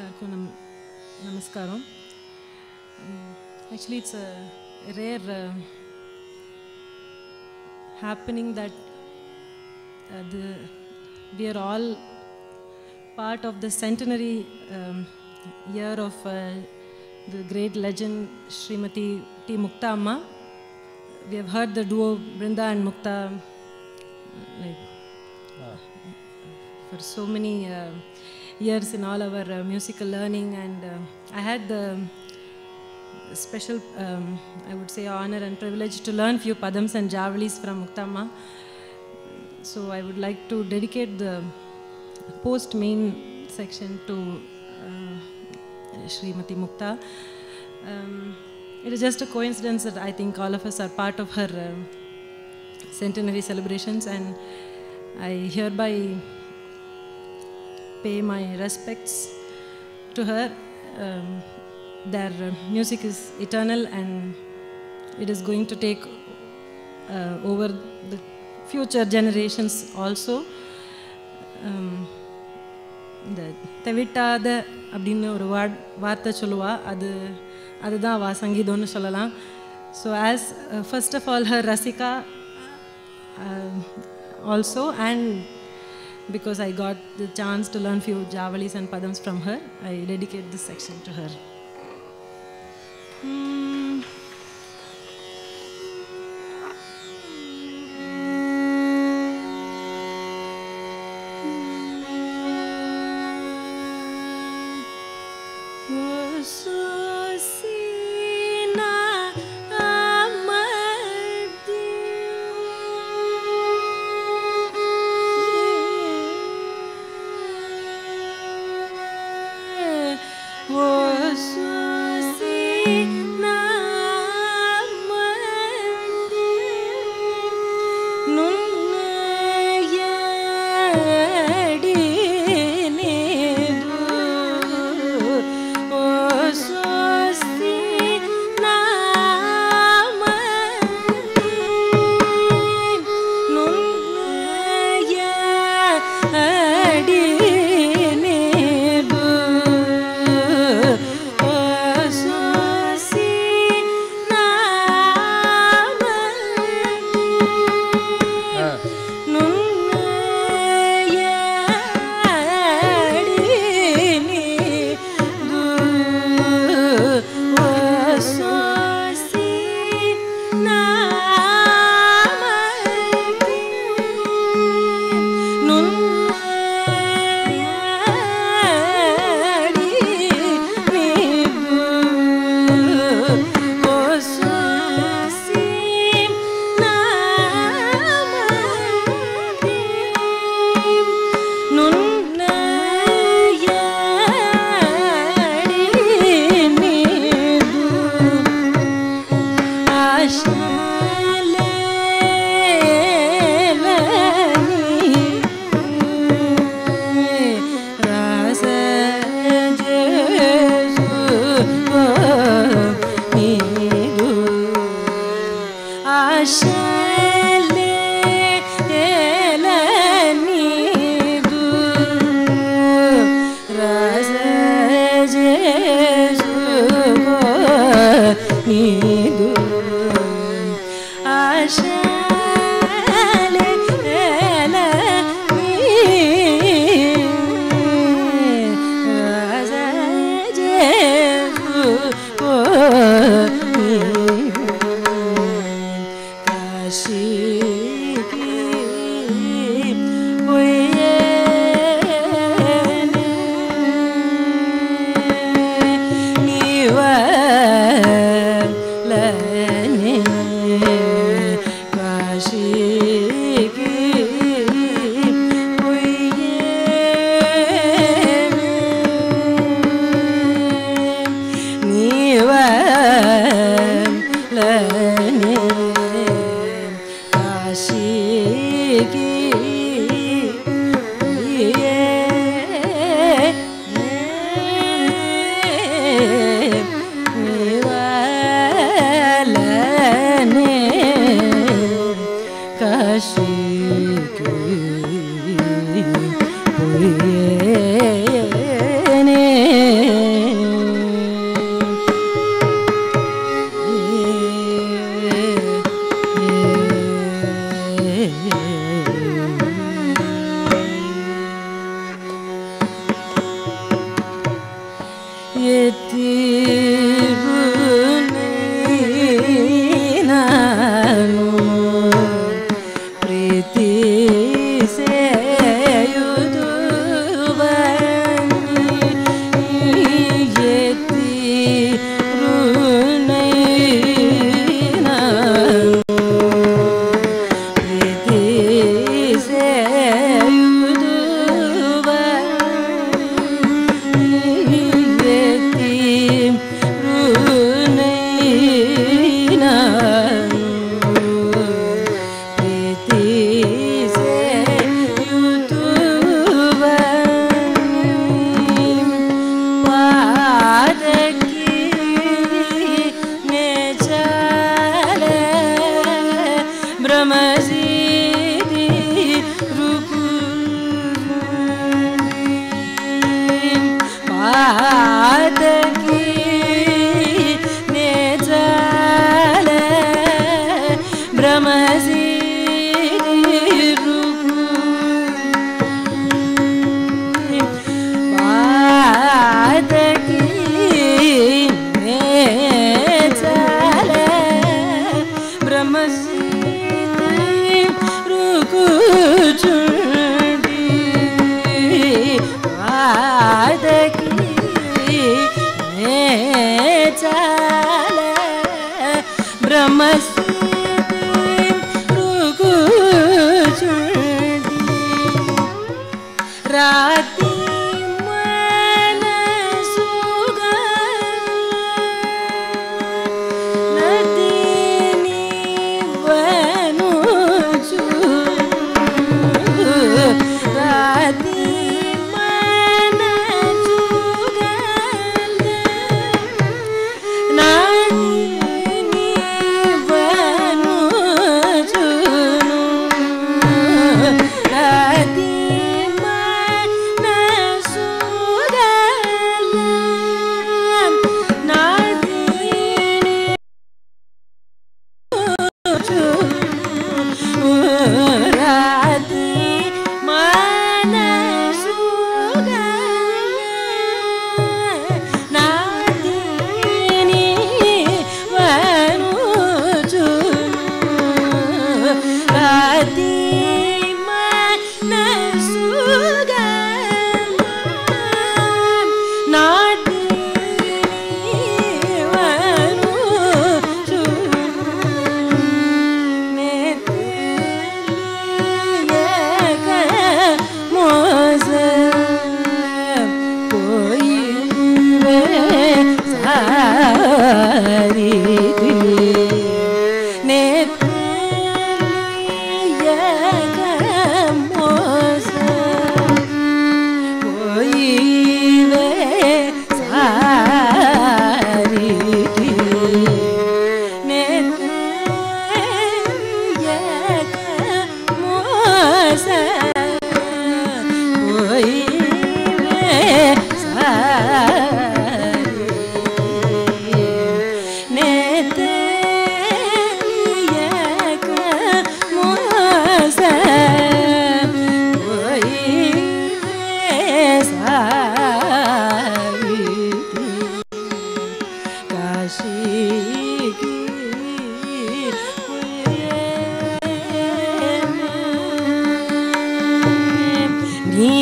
నాకు నమస్కారం actually it's happening that that the, we are all part of the centenary um, year of uh, the great legend Srimati T. Muktha Amma. We have heard the duo Brinda and Muktha uh, like, ah. for so many uh, years in all our uh, musical learning and uh, I had the special, um, I would say, honor and privilege to learn few padams and javalis from Muktama. So I would like to dedicate the post main section to uh, Srimati Muktha. Um, it is just a coincidence that I think all of us are part of her um, centenary celebrations, and I hereby pay my respects to her. Um, their uh, music is eternal and it is going to take uh, over the future generations also. Um, இந்த தெவிட்டாத அப்படின்னு ஒரு ward வார்த்தை சொல்லுவா அது அதுதான் வா சங்கீதம்னு சொல்லலாம் so as first of all her Rasika also and because I got the chance to learn few javalis and padams from her, I dedicate this section to her. Oh,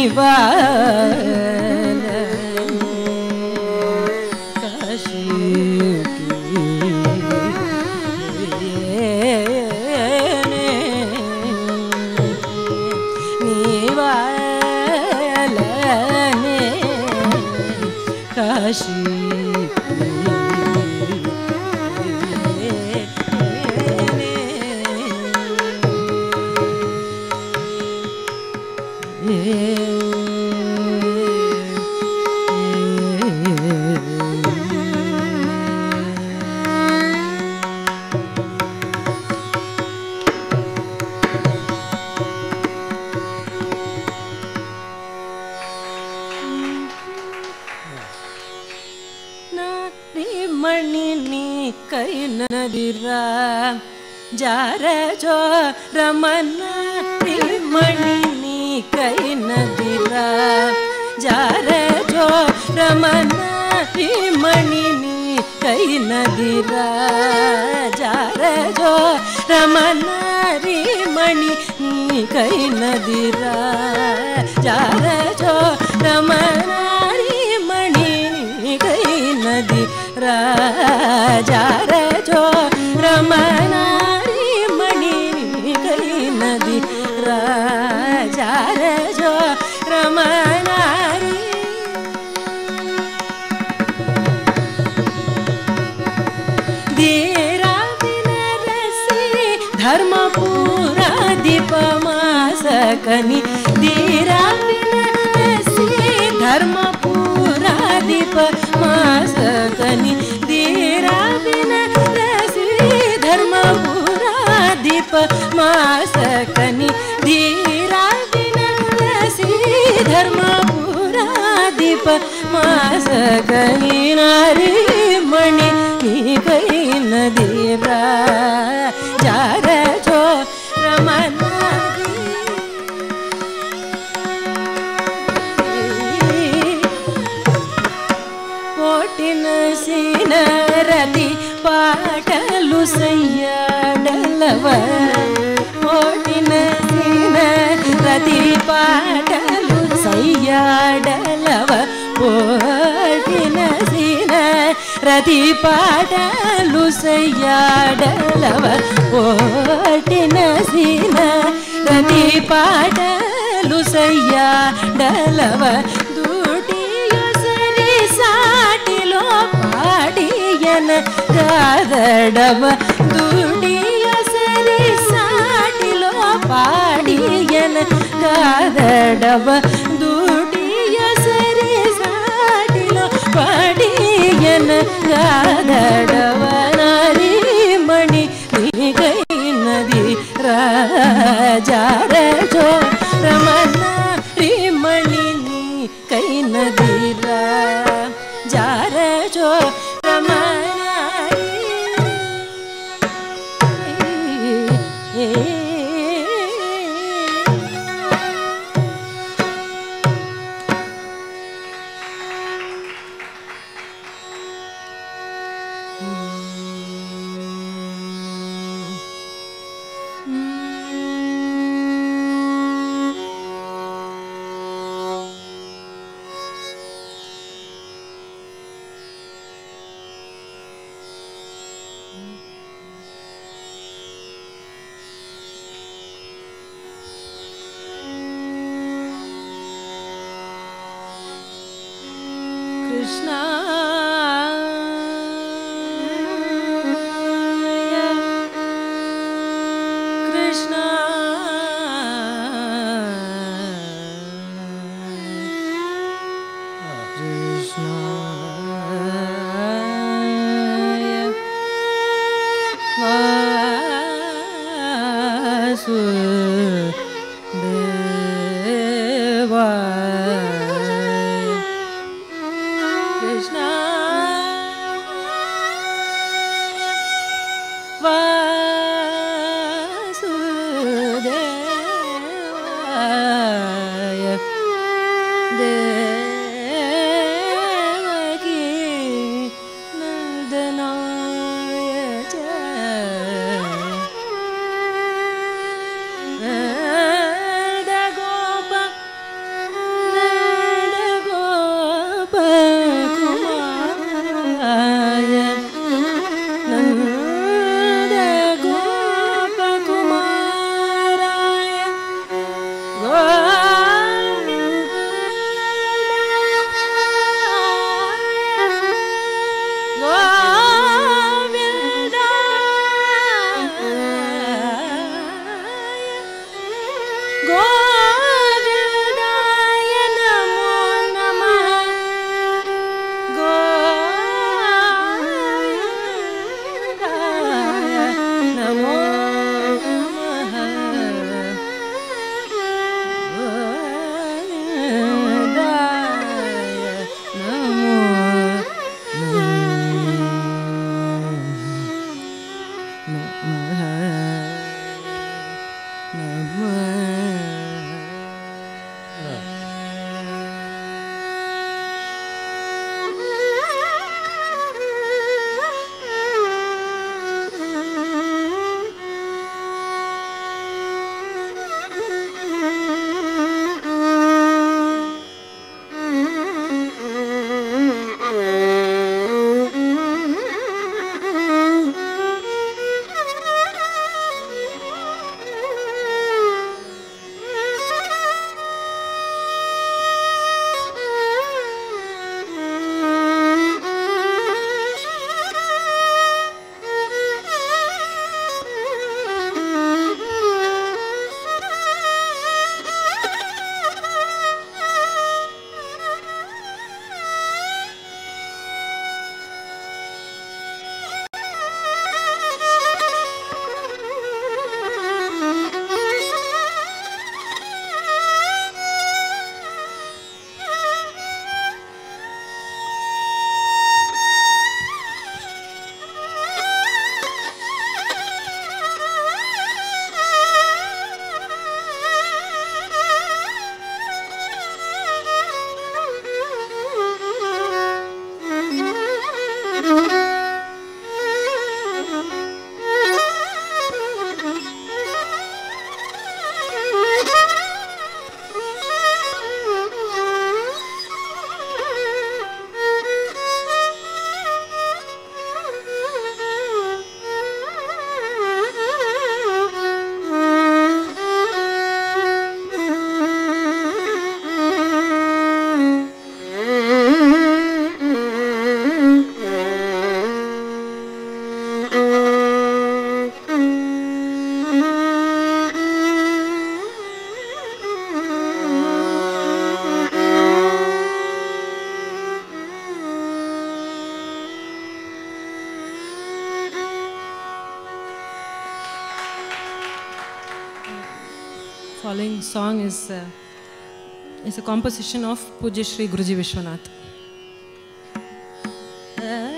vai. ಮಣಿ ನೀ ಕೈ ನದಿರ ಜಾರ ಜೋ ರಮನ ಮಣಿ ನೀ ಕೈ ನದಿರ ಜಾರ ಜೋ ರಮನ ನದಿ ರಾಜಾರ ಜೋ ರಮನಾರಿ ಮಣಿ ನೀ ಕೈ ನದಿ ರಾಜಾರ ಜೋ ರಮನಾರಿ राजा रे जो रमनारी मणि गली नदी। राजा जो रमनारी। देरा बिन रसी धर्म पूरा दीप दीपमा सकनी देरा बिन रसी धर्म पूरा दीप मास धीराश्री धर्मपुरा दीप मासी धीरा धर्मपुरा दीप मासी नारी मणि बैन देवा గణరతి పాటలు సయ్యాడలవ ఓడిన రతి పాటలు సయ్యాడలవ ఓడిన సీన రతి పాటలు సయ్యాడలవ ఓటిన సీన రతి పాటలు సయ్యాడలవ ಪಾಡಿಯನ ಕಾದಡವ ದುಡಿಯು ಸರಿ ಸಾಟಿಲೋ ಪಾಡಿಯನ ಕಾದಡವ ದುಡಿಯ ಸರಿ ಸಾಟಿಲೋ ಪಾಡಿಯನ ಕಾದಡವ ನಾರಿ ಮಣಿ ನೀ ಕೈ ನದಿ ರಾಜಾರ ಜೋ ರಮನ ರೀ ಮಣಿ ನೀ ಕೈ ನದಿ ರಾಜಾರ ಜೋ ರಮನ song is uh, is a composition of Pujishri Guruji Vishwanath. Uh,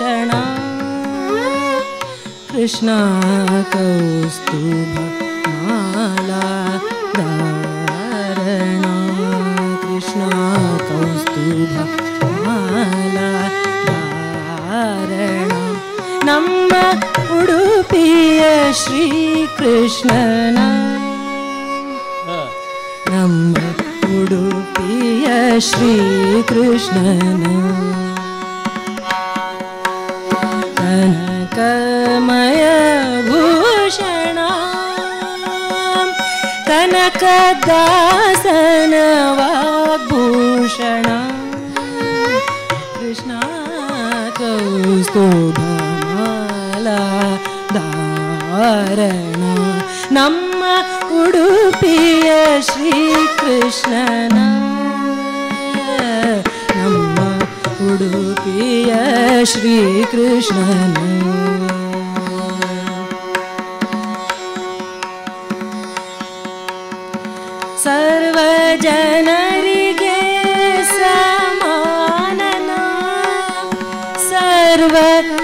Krishna शरणा Krishna कौस्तुभमाला धारणा। धारण कौस्तुभमाला उड़ुपीय श्री ಉಡುಪಿಯ हाँ। ಶ್ರೀಕೃಷ್ಣನ उड़ुपीय श्री कृष्णन कदासन वाभूषण कृष्ण कु स्कूला दारण नम्म उडुपीय श्रीकृष्ण मम उडुपीय never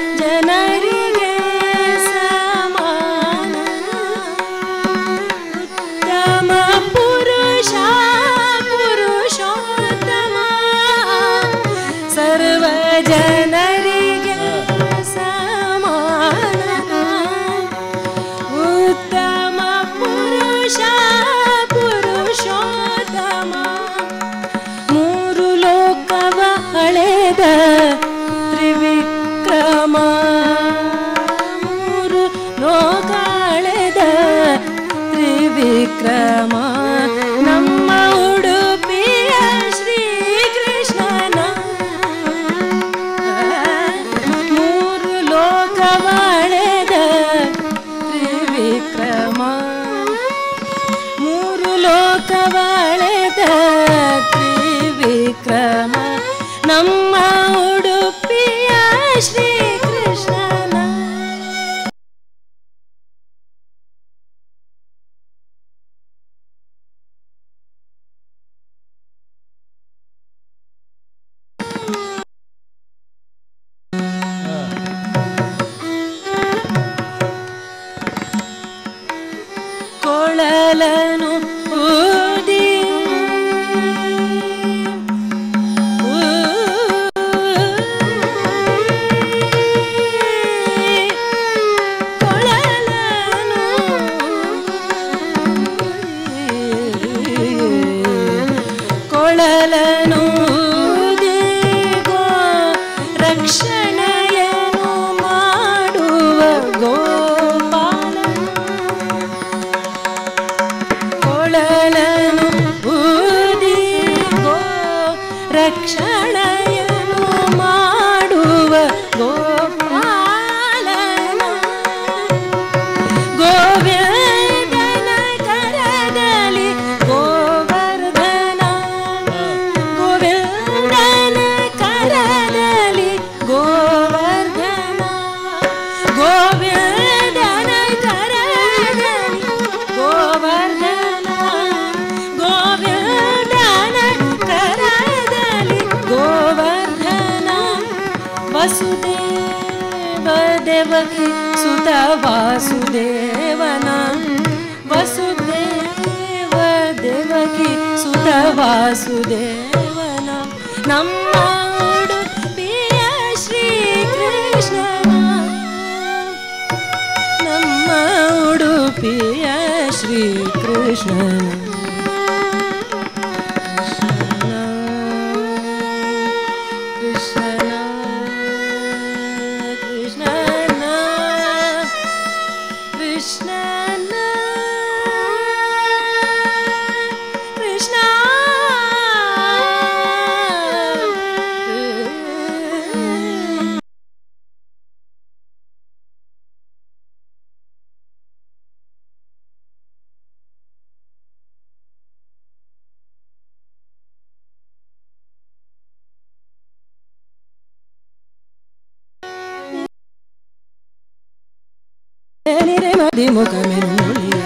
முகமென்னுளியா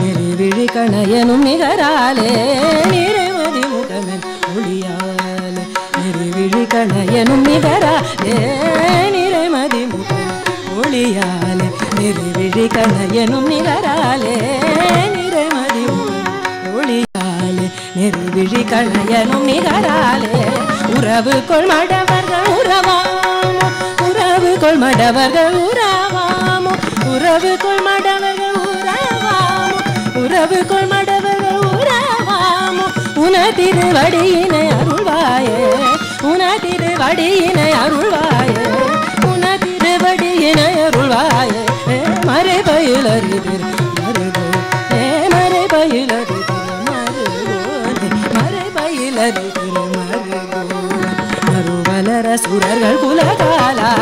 நெறிவிழி கணையனும் நிகராலே நிறைமதி முகமென் ஒளியாலே நெறிவிழி கணையனும் நிகராலே நிறைமதி முகம் ஒளியாலே நெறிவிழி கணையனும் நிகராலே நிறைமதி முகம் ஒளியாலே நெறிவிழி கணையனும் நிகராலே உறவு கொள் மடவர்கள் உறவா உறவு கொள் மடவர்கள் உறா உறவு கொள் மடவர்கள் உறவாமோ? உறவு கொள் மடவர்கள் உறவாமோ? உன திருவடியினை அருள்வாயே உன திருவடியினை அருள்வாயே உன திருவடியினை அருள்வாயே. மறை பயிலறிதிர் மருகோ ஏ மறை பயிலறிதிர் மருகோனே மறை பயிலறிதிர் மருகோ மறுவலர சுரர்கள் குலகாலா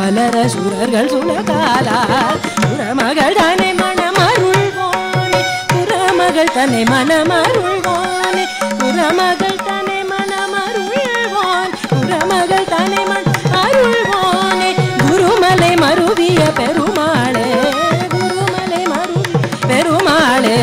மறுவலர சுரர்கள் சுலகாலா புறமகள் தானே மனமருள்வோனே புறமகள் தன்னை மனமருள்வானே புறமகள் தன்னை மனமருள்வான் புறமகள் தன்னை மன அருள்வானே குருமலை மருவிய பெருமாளே. குருமலை மருவி பெருமாளே.